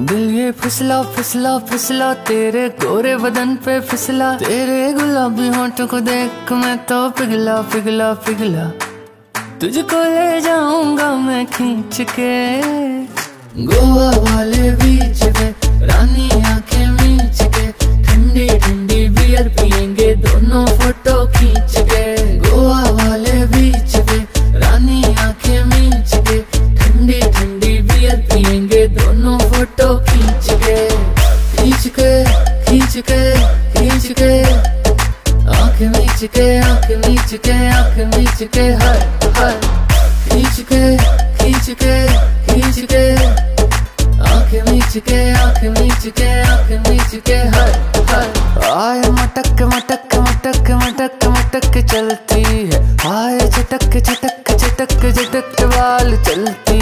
दिल ये फिसला फिसला फिसला, तेरे गोरे बदन पे फिसला। तेरे गुलाबी होंठों को देख मैं तो पिघला पिघला पिघला। तुझको ले जाऊँगा मैं खींच के। गोवा वाले बीच पे, रानी आँखें मीच के। ठंडी ठंडी बियर पियेंगे, दोनों फ़ोटो खींच के। खींच के खींच के आँख मीच के आँख मीच के आँख मीच के हर हर। खींच के खींच के खींच के आँख मीच के आँख मीच के आँख मीच के हर हर। आय मटक मटक मटक मटक मटक चलती है। आय चटक चटक चटक चटक बाल चलती